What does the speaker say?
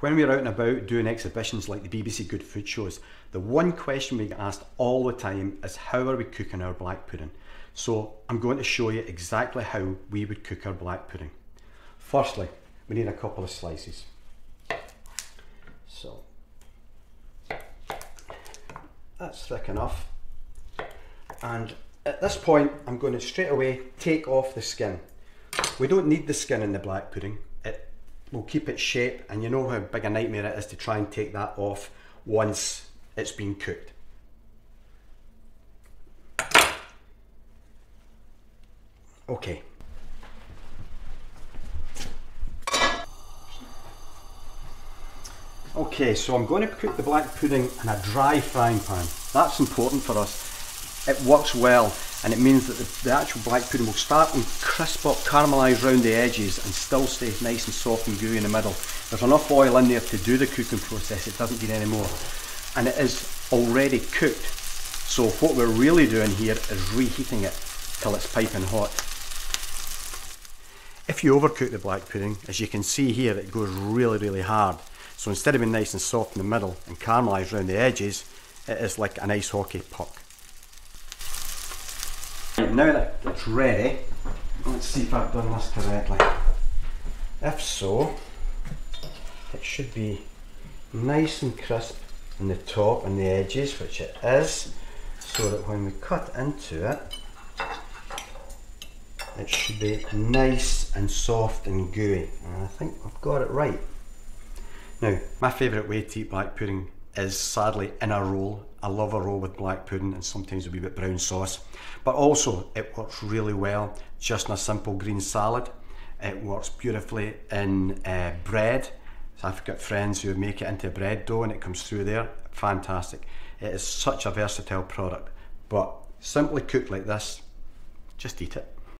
when we're out and about doing exhibitions like the BBC Good Food shows, the one question we get asked all the time is how are we cooking our black pudding? So I'm going to show you exactly how we would cook our black pudding. Firstly, we need a couple of slices. So that's thick enough. And at this point, I'm going to straight away take off the skin. We don't need the skin in the black pudding will keep its shape and you know how big a nightmare it is to try and take that off once it's been cooked. Okay. Okay, so I'm going to cook the black pudding in a dry frying pan. That's important for us. It works well and it means that the, the, actual black pudding will start and crisp up, caramelise round the edges and still stay nice and soft and gooey in the middle. There's enough oil in there to do the cooking process, it doesn't need any more. And it is already cooked. So what we're really doing here is reheating it till it's piping hot. If you overcook the black pudding, as you can see here, it goes really, really hard. So instead of being nice and soft in the middle and caramelised around the edges, it is like an ice hockey puck. Now that it's ready, let's see if I've done this correctly. If so, it should be nice and crisp on the top and the edges, which it is, so that when we cut into it, it should be nice and soft and gooey. And I think I've got it right. Now, my favourite way to eat black pudding is sadly in a roll. I love a roll with black pudding and sometimes a wee bit brown sauce. But also it works really well just in a simple green salad. It works beautifully in uh, bread. So I've got friends who make it into bread dough and it comes through there. Fantastic. It is such a versatile product. But simply cooked like this, just eat it.